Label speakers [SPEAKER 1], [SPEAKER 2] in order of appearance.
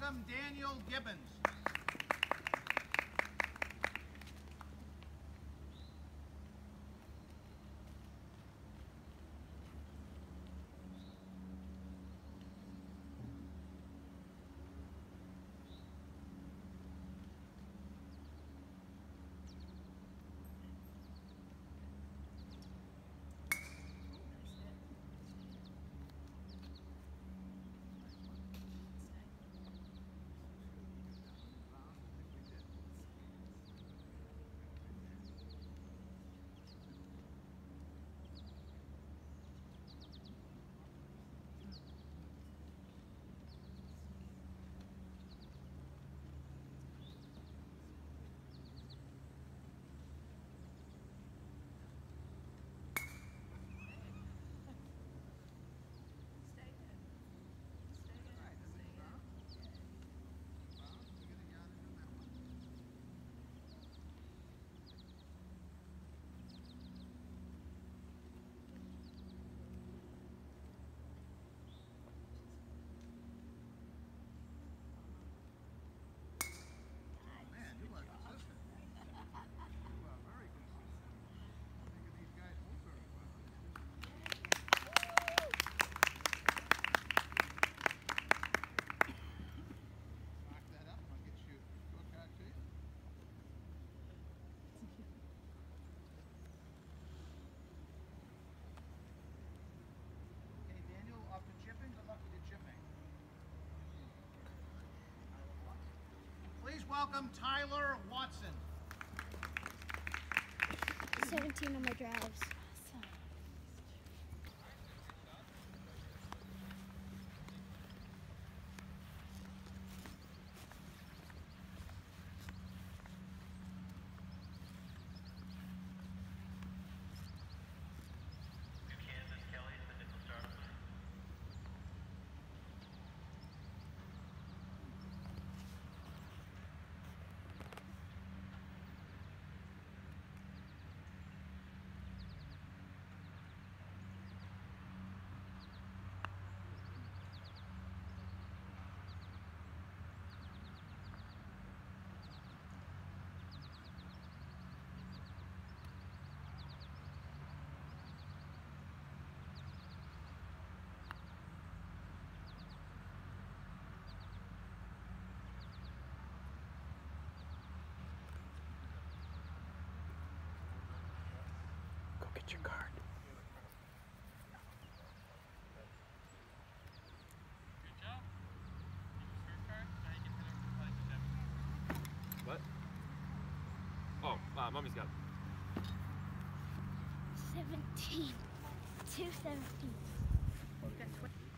[SPEAKER 1] welcome Daniel Gibbons. Welcome Tyler Watson.
[SPEAKER 2] 17 on my drives.
[SPEAKER 3] Get your card.
[SPEAKER 4] Good job. Use your card. Now you can head over to Pike and Devin.
[SPEAKER 3] What? Oh, uh, mommy's got.
[SPEAKER 2] 17. 217.
[SPEAKER 5] Got tw-